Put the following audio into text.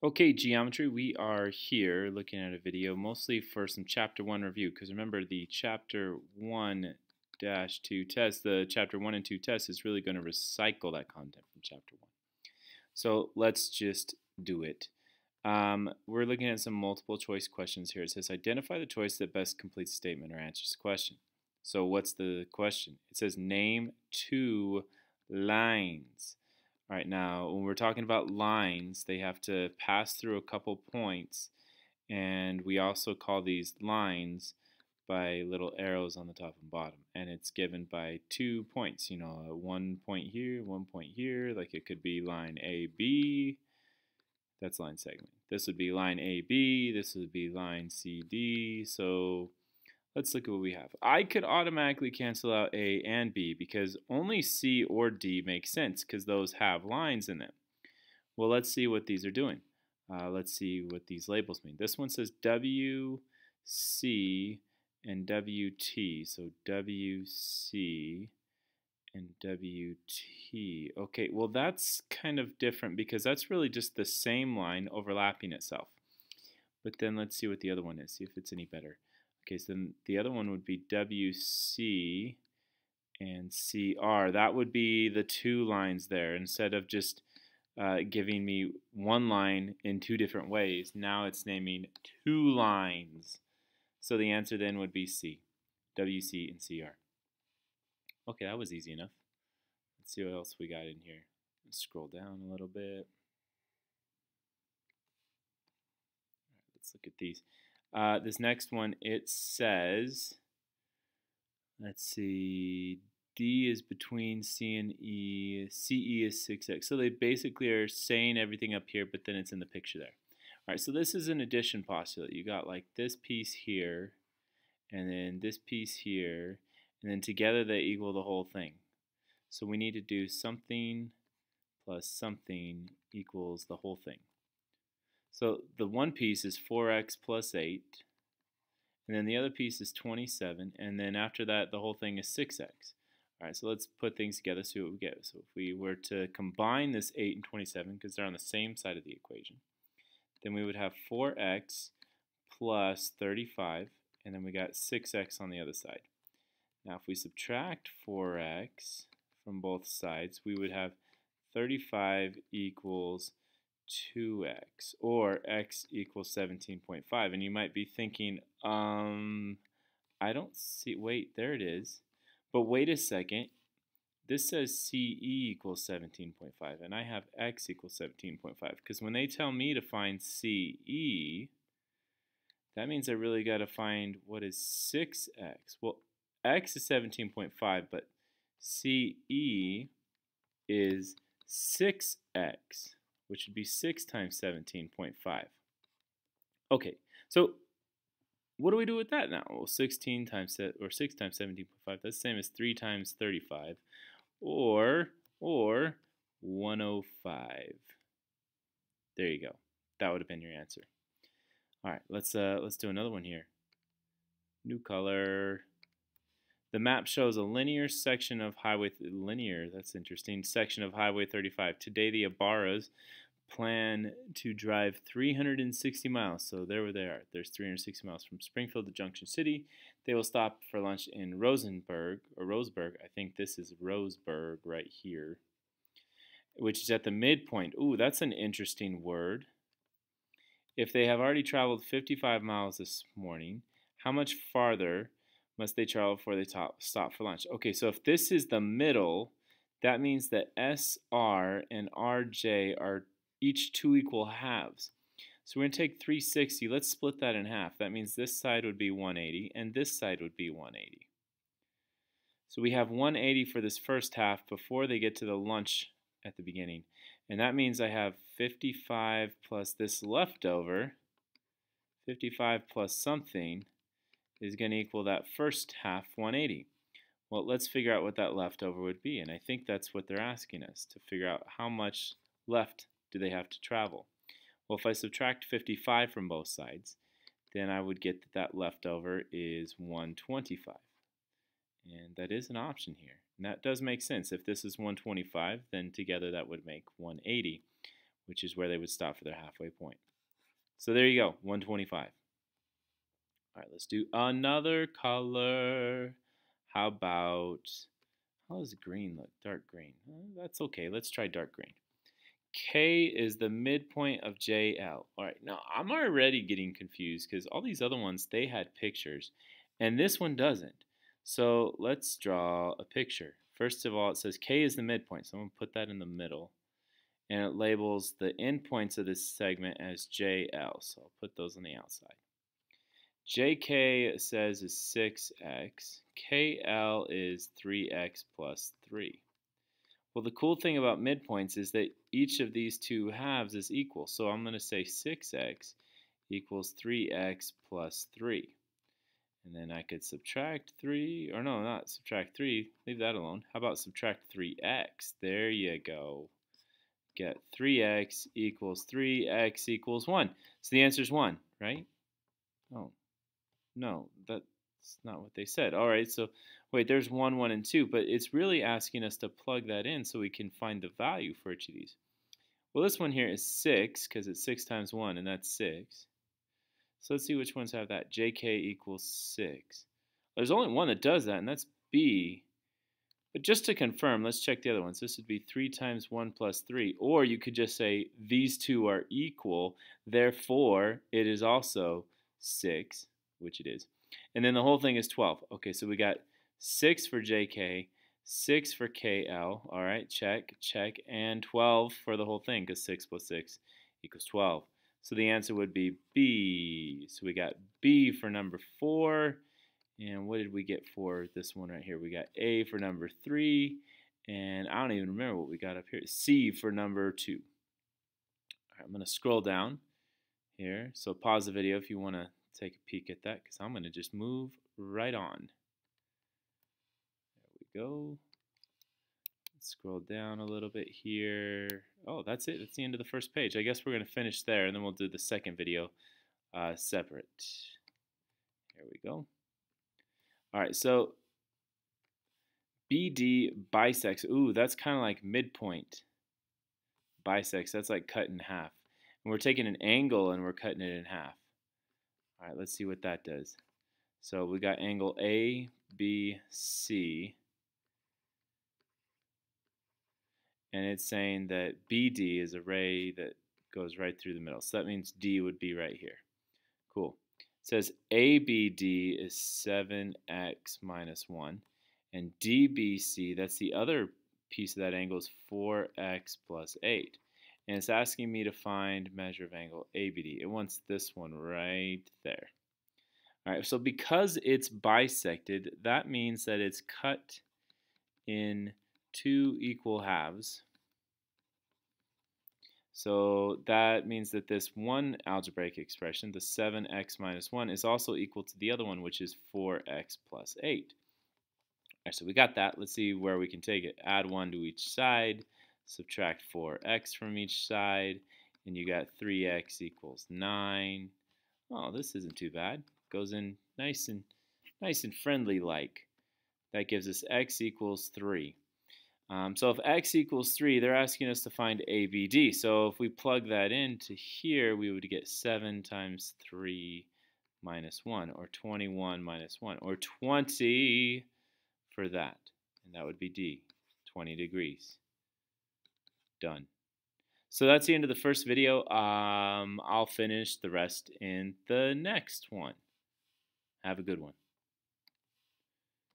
Okay, geometry, we are here looking at a video mostly for some chapter 1 review because remember the chapter 1 dash 2 test, the chapter 1 and 2 test is really going to recycle that content from chapter 1. So let's just do it. Um, we're looking at some multiple choice questions here. It says identify the choice that best completes the statement or answers the question. So what's the question? It says name two lines. All right, now when we're talking about lines, they have to pass through a couple points, and we also call these lines by little arrows on the top and bottom, and it's given by two points, you know, uh, one point here, one point here, like it could be line AB, that's line segment. This would be line AB, this would be line CD, so let's look at what we have. I could automatically cancel out A and B because only C or D makes sense because those have lines in them. Well, let's see what these are doing. Uh, let's see what these labels mean. This one says WC and WT. So WC and WT. Okay, well that's kind of different because that's really just the same line overlapping itself. But then let's see what the other one is, see if it's any better. Okay, so then the other one would be WC and CR. That would be the two lines there. Instead of just uh, giving me one line in two different ways, now it's naming two lines. So the answer then would be C, WC and CR. Okay, that was easy enough. Let's see what else we got in here. Let's scroll down a little bit. let's look at these. Uh, this next one, it says, let's see, D is between C and E, CE is 6x. So they basically are saying everything up here, but then it's in the picture there. All right, so this is an addition postulate. You got like this piece here, and then this piece here, and then together they equal the whole thing. So we need to do something plus something equals the whole thing. So the one piece is 4x plus 8, and then the other piece is 27, and then after that the whole thing is 6x. All right, so let's put things together, see what we get. So if we were to combine this 8 and 27, because they're on the same side of the equation, then we would have 4x plus 35, and then we got 6x on the other side. Now if we subtract 4x from both sides, we would have 35 equals 2x or x equals 17.5 and you might be thinking um I don't see wait there it is. But wait a second this says CE equals 17.5 and I have x equals 17.5 because when they tell me to find CE that means I really got to find what is 6x well x is 17.5 but CE is 6x which would be 6 times 17.5. Okay, so what do we do with that now? Well, 16 times or 6 times 17.5, that's the same as 3 times 35, or or 105. There you go. That would have been your answer. All right, let's uh, let's do another one here. New color. The map shows a linear section of highway, linear, that's interesting, section of Highway 35. Today the Ibarras plan to drive 360 miles. So there they are. There's 360 miles from Springfield to Junction City. They will stop for lunch in Rosenberg, or Roseburg. I think this is Roseburg right here, which is at the midpoint. Ooh, that's an interesting word. If they have already traveled 55 miles this morning, how much farther must they travel before they stop for lunch? Okay, so if this is the middle, that means that SR and RJ are each two equal halves. So we're going to take 360. Let's split that in half. That means this side would be 180 and this side would be 180. So we have 180 for this first half before they get to the lunch at the beginning. And that means I have 55 plus this leftover. 55 plus something is going to equal that first half 180. Well, let's figure out what that leftover would be. And I think that's what they're asking us, to figure out how much left do they have to travel. Well, if I subtract 55 from both sides, then I would get that that leftover is 125. And that is an option here. And that does make sense. If this is 125, then together that would make 180. which is where they would stop for their halfway point. So there you go, 125. All right, let's do another color. How about, how does green look? Dark green. Uh, that's okay. Let's try dark green. K is the midpoint of JL. All right, now I'm already getting confused because all these other ones, they had pictures, and this one doesn't. So let's draw a picture. First of all, it says K is the midpoint, so I'm going to put that in the middle. And it labels the endpoints of this segment as JL, so I'll put those on the outside. JK says is 6x. KL is 3x plus 3. Well, the cool thing about midpoints is that each of these two halves is equal. So I'm going to say 6x equals 3x plus 3. And then I could subtract 3, or no, not subtract 3, leave that alone. How about subtract 3x? There you go. Get 3x equals 3x equals 1. So the answer is 1, right? Oh, no, that's not what they said. All right, so wait, there's 1, 1, and 2, but it's really asking us to plug that in so we can find the value for each of these. Well, this one here is 6 because it's 6 times 1, and that's 6. So let's see which ones have that. JK equals 6. There's only one that does that, and that's B. But just to confirm, let's check the other ones. This would be 3 times 1 plus 3. Or you could just say these two are equal, therefore it is also 6, which it is. And then the whole thing is 12. Okay, so we got 6 for JK, 6 for KL. All right, check, check. And 12 for the whole thing, because 6 plus 6 equals 12. So the answer would be B. So we got B for number 4. And what did we get for this one right here? We got A for number 3. And I don't even remember what we got up here. C for number 2. All right, I'm going to scroll down here. So pause the video if you want to take a peek at that because I'm going to just move right on. There we go. Scroll down a little bit here. Oh, that's it. That's the end of the first page. I guess we're going to finish there and then we'll do the second video uh, separate. Here we go. All right, so BD bisects. Ooh, that's kind of like midpoint bisects. That's like cut in half. And we're taking an angle and we're cutting it in half. All right, let's see what that does. So we got angle A, B, C. And it's saying that BD is a ray that goes right through the middle. So that means D would be right here. Cool. It says ABD is 7x minus 1. And DBC, that's the other piece of that angle, is 4x plus 8 and it's asking me to find measure of angle ABD. It wants this one right there. All right, so because it's bisected, that means that it's cut in two equal halves. So that means that this one algebraic expression, the 7x minus 1, is also equal to the other one, which is 4x plus 8. All right, so we got that. Let's see where we can take it. Add 1 to each side subtract 4x from each side, and you got 3x equals 9. Oh, this isn't too bad. Goes in nice and nice and friendly like. That gives us x equals 3. Um, so if x equals 3, they're asking us to find ABD. So if we plug that into here, we would get 7 times 3 minus 1, or 21 minus 1, or 20 for that. And that would be D, 20 degrees done. So that's the end of the first video. Um, I'll finish the rest in the next one. Have a good one.